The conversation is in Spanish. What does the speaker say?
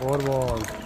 Four balls.